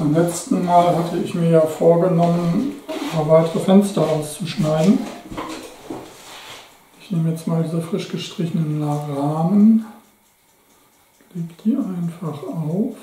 Beim letzten Mal hatte ich mir ja vorgenommen, ein paar weitere Fenster auszuschneiden. Ich nehme jetzt mal diese frisch gestrichenen Rahmen, lege die einfach auf.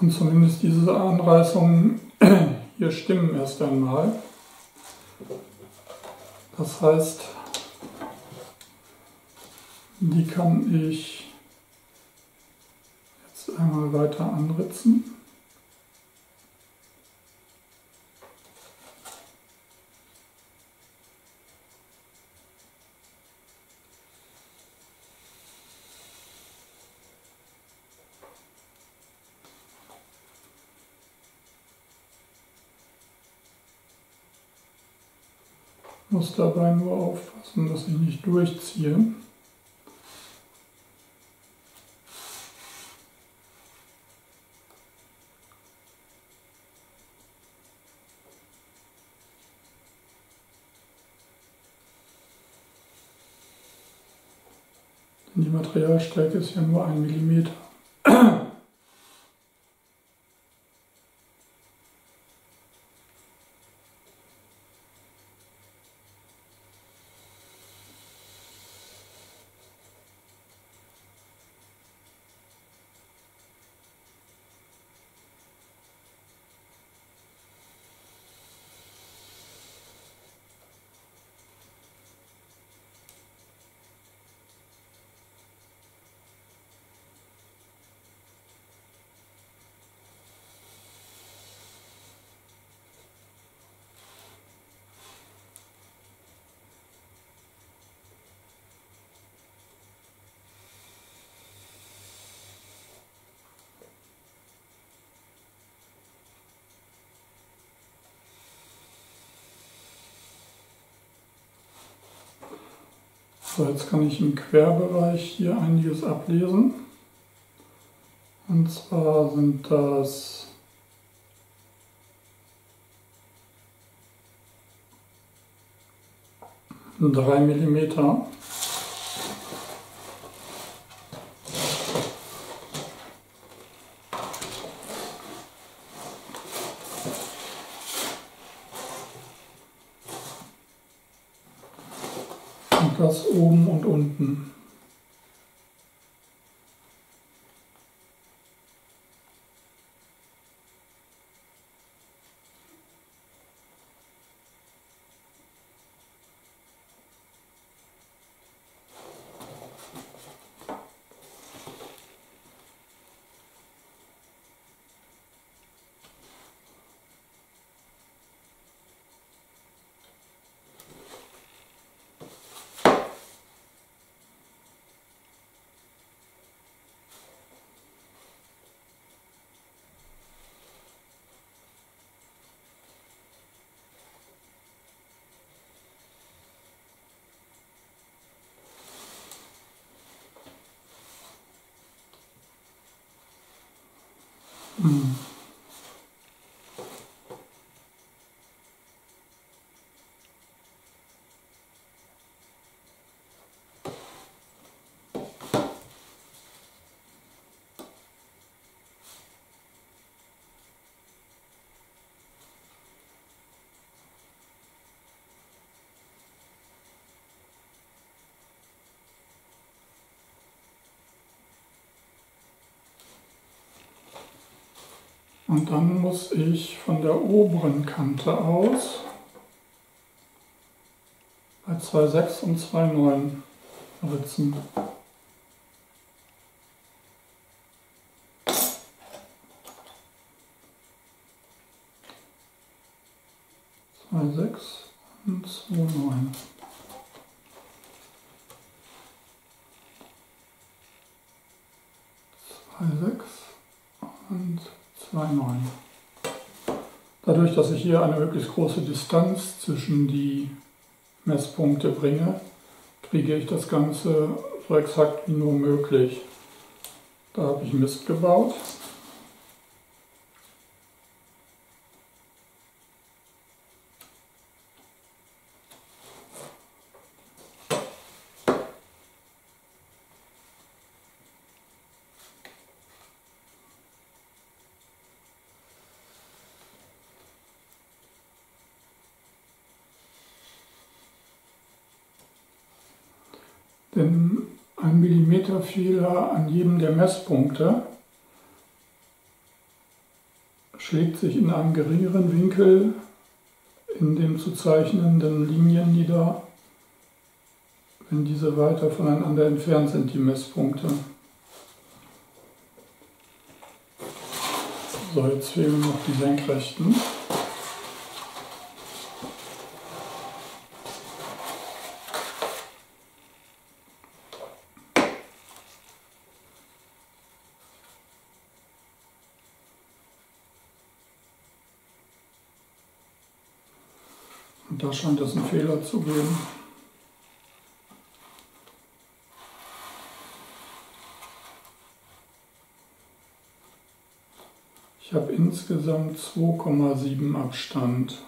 Und zumindest diese Anreißungen hier stimmen erst einmal. Das heißt, die kann ich jetzt einmal weiter anritzen. Muss dabei nur aufpassen, dass ich nicht durchziehe. Die Materialstärke ist ja nur ein Millimeter. So, jetzt kann ich im Querbereich hier einiges ablesen. Und zwar sind das drei Millimeter. Das oben und unten. Mm. Und dann muss ich von der oberen Kante aus bei 2,6 und 2,9 ritzen. Zwei sechs und zwei neun. Zwei sechs und 2,9. Dadurch, dass ich hier eine möglichst große Distanz zwischen die Messpunkte bringe, kriege ich das Ganze so exakt wie nur möglich. Da habe ich Mist gebaut. Denn ein Millimeter Fehler an jedem der Messpunkte schlägt sich in einem geringeren Winkel in den zu zeichnenden Linien nieder, wenn diese weiter voneinander entfernt sind, die Messpunkte. So, jetzt fehlen noch die Senkrechten. Scheint es einen Fehler zu geben. Ich habe insgesamt 2,7 Abstand.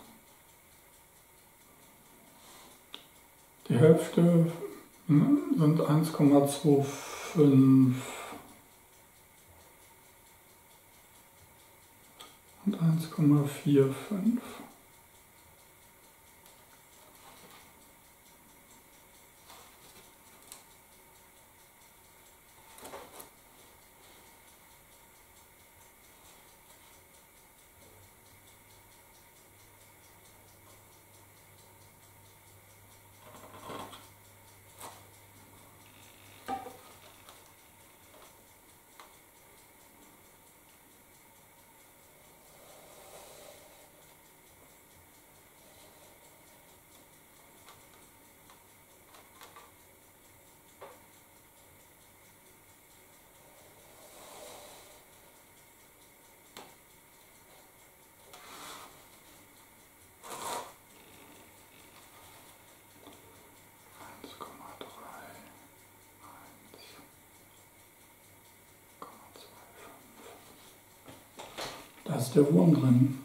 Die Hälfte sind 1,25 und 1,45. Ist der Wurm drin.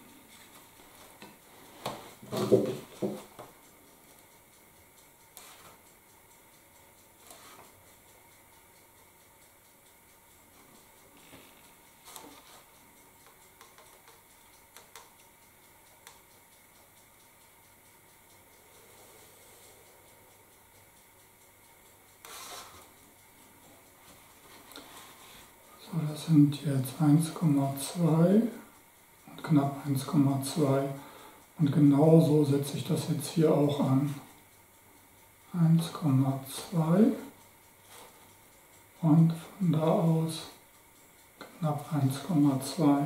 So, das sind jetzt 1,2 knapp 1,2. Und genauso setze ich das jetzt hier auch an. 1,2 und von da aus knapp 1,2.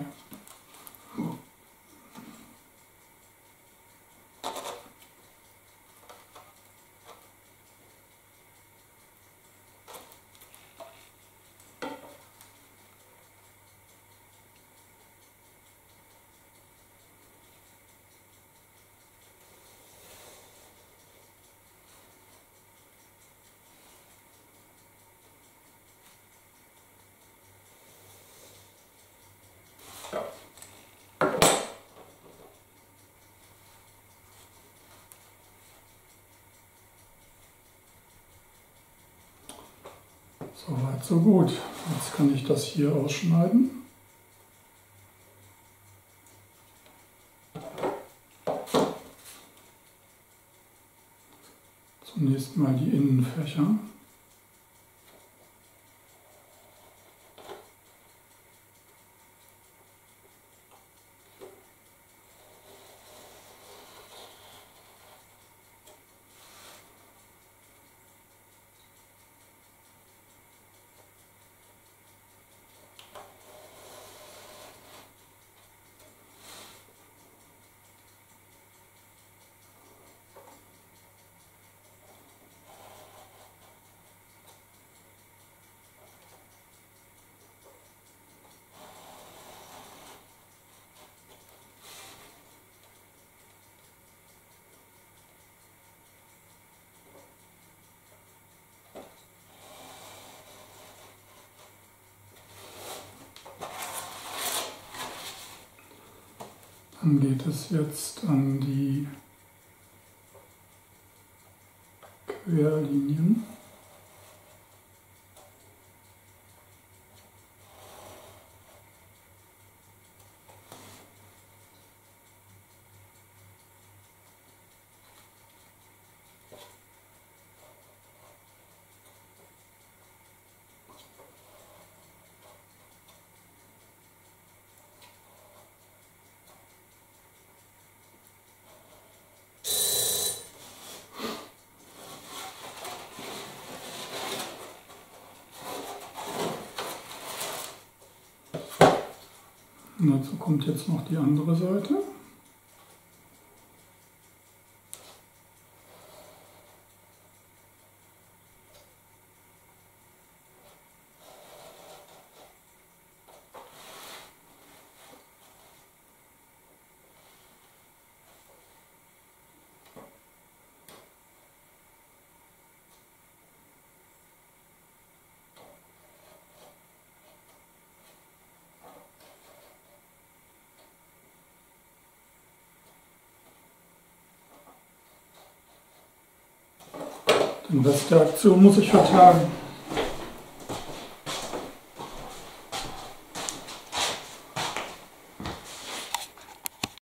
Soweit, so gut. Jetzt kann ich das hier ausschneiden. Zunächst mal die Innenfächer. Dann geht es jetzt an die Querlinien. Und dazu kommt jetzt noch die andere Seite. Den Rest der Aktion muss ich vertagen.